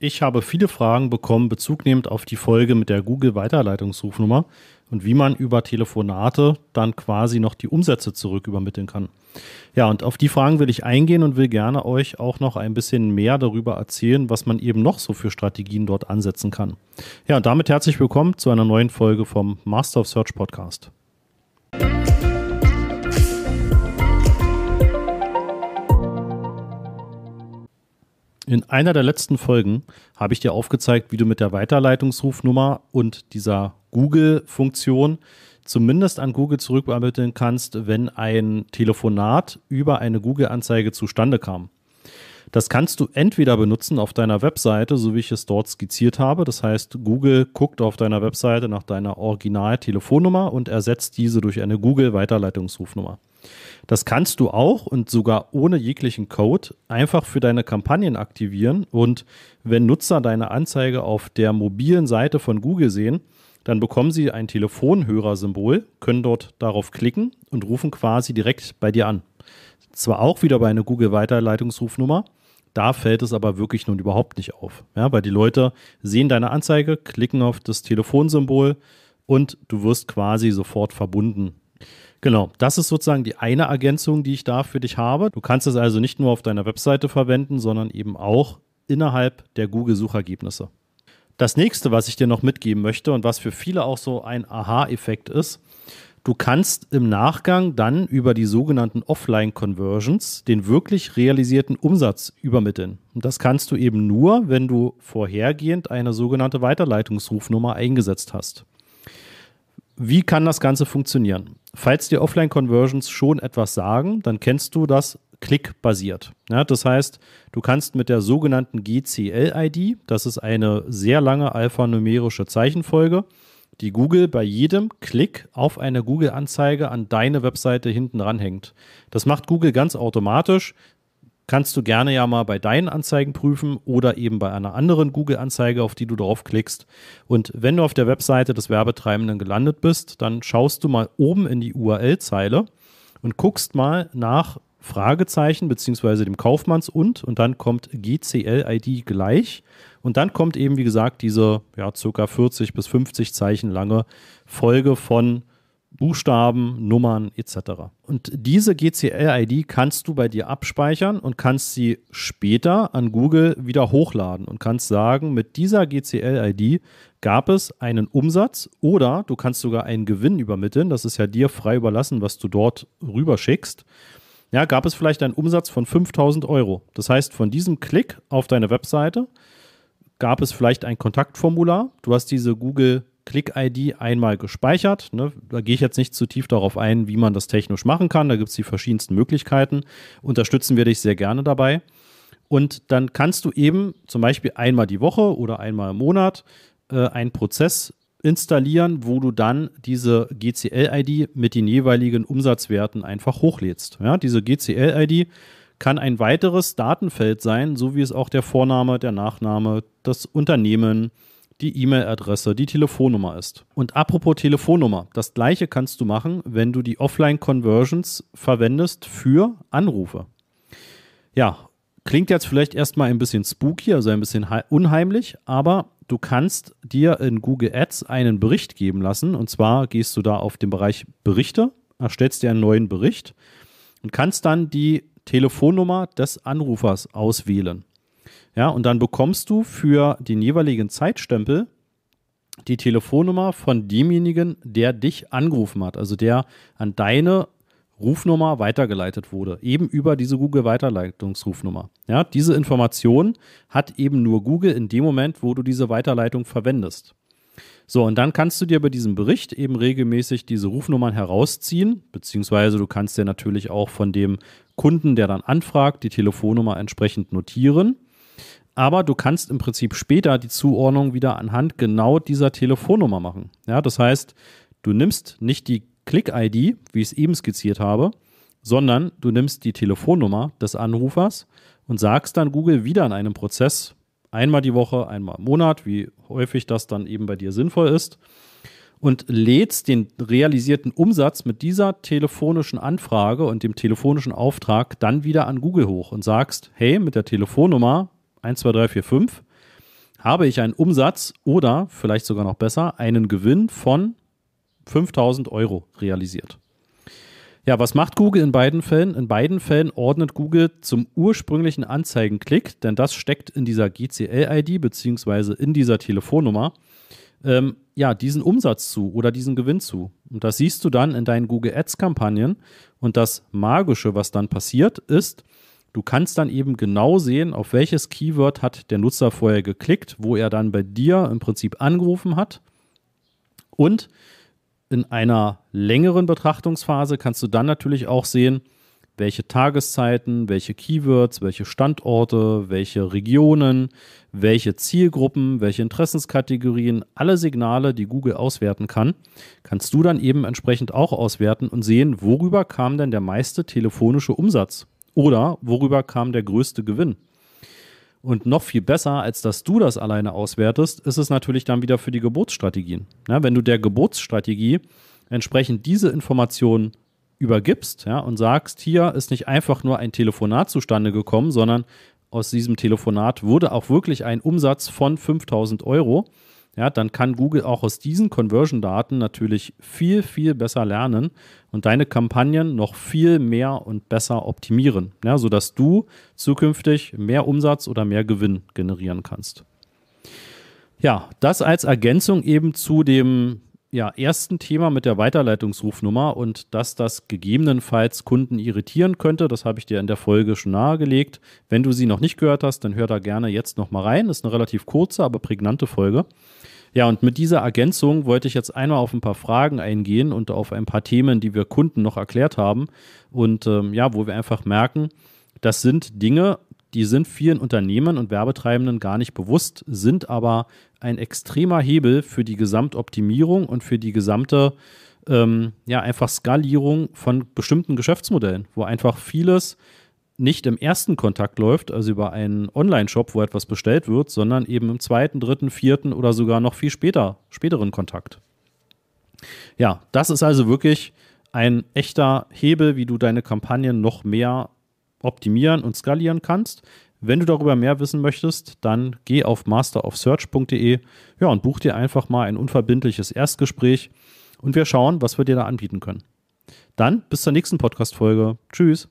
Ich habe viele Fragen bekommen, bezugnehmend auf die Folge mit der Google-Weiterleitungsrufnummer und wie man über Telefonate dann quasi noch die Umsätze zurück übermitteln kann. Ja, und auf die Fragen will ich eingehen und will gerne euch auch noch ein bisschen mehr darüber erzählen, was man eben noch so für Strategien dort ansetzen kann. Ja, und damit herzlich willkommen zu einer neuen Folge vom Master of Search Podcast. In einer der letzten Folgen habe ich dir aufgezeigt, wie du mit der Weiterleitungsrufnummer und dieser Google-Funktion zumindest an Google zurückübermitteln kannst, wenn ein Telefonat über eine Google-Anzeige zustande kam. Das kannst du entweder benutzen auf deiner Webseite, so wie ich es dort skizziert habe. Das heißt, Google guckt auf deiner Webseite nach deiner Original-Telefonnummer und ersetzt diese durch eine Google-Weiterleitungsrufnummer. Das kannst du auch und sogar ohne jeglichen Code einfach für deine Kampagnen aktivieren. Und wenn Nutzer deine Anzeige auf der mobilen Seite von Google sehen, dann bekommen sie ein Telefonhörersymbol, können dort darauf klicken und rufen quasi direkt bei dir an. Zwar auch wieder bei einer Google-Weiterleitungsrufnummer, da fällt es aber wirklich nun überhaupt nicht auf. Ja, weil die Leute sehen deine Anzeige, klicken auf das Telefonsymbol und du wirst quasi sofort verbunden Genau, das ist sozusagen die eine Ergänzung, die ich da für dich habe. Du kannst es also nicht nur auf deiner Webseite verwenden, sondern eben auch innerhalb der Google-Suchergebnisse. Das nächste, was ich dir noch mitgeben möchte und was für viele auch so ein Aha-Effekt ist, du kannst im Nachgang dann über die sogenannten Offline-Conversions den wirklich realisierten Umsatz übermitteln. Und das kannst du eben nur, wenn du vorhergehend eine sogenannte Weiterleitungsrufnummer eingesetzt hast. Wie kann das Ganze funktionieren? Falls dir Offline-Conversions schon etwas sagen, dann kennst du das klickbasiert. Ja, das heißt, du kannst mit der sogenannten GCL-ID, das ist eine sehr lange alphanumerische Zeichenfolge, die Google bei jedem Klick auf eine Google-Anzeige an deine Webseite hinten ranhängt. Das macht Google ganz automatisch kannst du gerne ja mal bei deinen Anzeigen prüfen oder eben bei einer anderen Google-Anzeige, auf die du draufklickst. Und wenn du auf der Webseite des Werbetreibenden gelandet bist, dann schaust du mal oben in die URL-Zeile und guckst mal nach Fragezeichen beziehungsweise dem Kaufmanns und und dann kommt GCL-ID gleich und dann kommt eben, wie gesagt, diese ja, circa 40 bis 50 Zeichen lange Folge von Buchstaben, Nummern etc. Und diese GCL-ID kannst du bei dir abspeichern und kannst sie später an Google wieder hochladen und kannst sagen, mit dieser GCL-ID gab es einen Umsatz oder du kannst sogar einen Gewinn übermitteln. Das ist ja dir frei überlassen, was du dort rüberschickst. Ja, gab es vielleicht einen Umsatz von 5000 Euro. Das heißt, von diesem Klick auf deine Webseite gab es vielleicht ein Kontaktformular. Du hast diese Google Click-ID einmal gespeichert. Ne? Da gehe ich jetzt nicht zu tief darauf ein, wie man das technisch machen kann. Da gibt es die verschiedensten Möglichkeiten. Unterstützen wir dich sehr gerne dabei. Und dann kannst du eben zum Beispiel einmal die Woche oder einmal im Monat äh, einen Prozess installieren, wo du dann diese GCL-ID mit den jeweiligen Umsatzwerten einfach hochlädst. Ja, diese GCL-ID kann ein weiteres Datenfeld sein, so wie es auch der Vorname, der Nachname, das Unternehmen, die E-Mail-Adresse, die Telefonnummer ist. Und apropos Telefonnummer, das gleiche kannst du machen, wenn du die Offline-Conversions verwendest für Anrufe. Ja, klingt jetzt vielleicht erstmal ein bisschen spooky, also ein bisschen unheimlich, aber du kannst dir in Google Ads einen Bericht geben lassen. Und zwar gehst du da auf den Bereich Berichte, erstellst dir einen neuen Bericht und kannst dann die Telefonnummer des Anrufers auswählen. Ja, und dann bekommst du für den jeweiligen Zeitstempel die Telefonnummer von demjenigen, der dich angerufen hat, also der an deine Rufnummer weitergeleitet wurde, eben über diese Google-Weiterleitungsrufnummer. Ja, diese Information hat eben nur Google in dem Moment, wo du diese Weiterleitung verwendest. So, und dann kannst du dir bei diesem Bericht eben regelmäßig diese Rufnummern herausziehen, beziehungsweise du kannst dir natürlich auch von dem Kunden, der dann anfragt, die Telefonnummer entsprechend notieren aber du kannst im Prinzip später die Zuordnung wieder anhand genau dieser Telefonnummer machen. Ja, das heißt, du nimmst nicht die Click-ID, wie ich es eben skizziert habe, sondern du nimmst die Telefonnummer des Anrufers und sagst dann Google wieder in einem Prozess, einmal die Woche, einmal im Monat, wie häufig das dann eben bei dir sinnvoll ist, und lädst den realisierten Umsatz mit dieser telefonischen Anfrage und dem telefonischen Auftrag dann wieder an Google hoch und sagst, hey, mit der Telefonnummer 1, 2, 3, 4, 5 habe ich einen Umsatz oder vielleicht sogar noch besser einen Gewinn von 5000 Euro realisiert. Ja, was macht Google in beiden Fällen? In beiden Fällen ordnet Google zum ursprünglichen Anzeigenklick, denn das steckt in dieser GCL-ID beziehungsweise in dieser Telefonnummer, ähm, ja, diesen Umsatz zu oder diesen Gewinn zu. Und das siehst du dann in deinen Google Ads-Kampagnen. Und das Magische, was dann passiert, ist, Du kannst dann eben genau sehen, auf welches Keyword hat der Nutzer vorher geklickt, wo er dann bei dir im Prinzip angerufen hat. Und in einer längeren Betrachtungsphase kannst du dann natürlich auch sehen, welche Tageszeiten, welche Keywords, welche Standorte, welche Regionen, welche Zielgruppen, welche Interessenskategorien, alle Signale, die Google auswerten kann, kannst du dann eben entsprechend auch auswerten und sehen, worüber kam denn der meiste telefonische Umsatz oder worüber kam der größte Gewinn. Und noch viel besser, als dass du das alleine auswertest, ist es natürlich dann wieder für die Geburtsstrategien. Ja, wenn du der Geburtsstrategie entsprechend diese Informationen übergibst ja, und sagst, hier ist nicht einfach nur ein Telefonat zustande gekommen, sondern aus diesem Telefonat wurde auch wirklich ein Umsatz von 5000 Euro, ja, dann kann Google auch aus diesen Conversion-Daten natürlich viel, viel besser lernen und deine Kampagnen noch viel mehr und besser optimieren, ja, sodass du zukünftig mehr Umsatz oder mehr Gewinn generieren kannst. Ja, das als Ergänzung eben zu dem ja, ersten Thema mit der Weiterleitungsrufnummer und dass das gegebenenfalls Kunden irritieren könnte. Das habe ich dir in der Folge schon nahegelegt. Wenn du sie noch nicht gehört hast, dann hör da gerne jetzt noch mal rein. Das ist eine relativ kurze, aber prägnante Folge. Ja, und mit dieser Ergänzung wollte ich jetzt einmal auf ein paar Fragen eingehen und auf ein paar Themen, die wir Kunden noch erklärt haben. Und ähm, ja, wo wir einfach merken, das sind Dinge, die sind vielen Unternehmen und Werbetreibenden gar nicht bewusst, sind aber ein extremer Hebel für die Gesamtoptimierung und für die gesamte ähm, ja, einfach Skalierung von bestimmten Geschäftsmodellen, wo einfach vieles nicht im ersten Kontakt läuft, also über einen Online-Shop, wo etwas bestellt wird, sondern eben im zweiten, dritten, vierten oder sogar noch viel später, späteren Kontakt. Ja, das ist also wirklich ein echter Hebel, wie du deine Kampagnen noch mehr optimieren und skalieren kannst. Wenn du darüber mehr wissen möchtest, dann geh auf masterofsearch.de ja, und buch dir einfach mal ein unverbindliches Erstgespräch und wir schauen, was wir dir da anbieten können. Dann bis zur nächsten Podcast-Folge. Tschüss.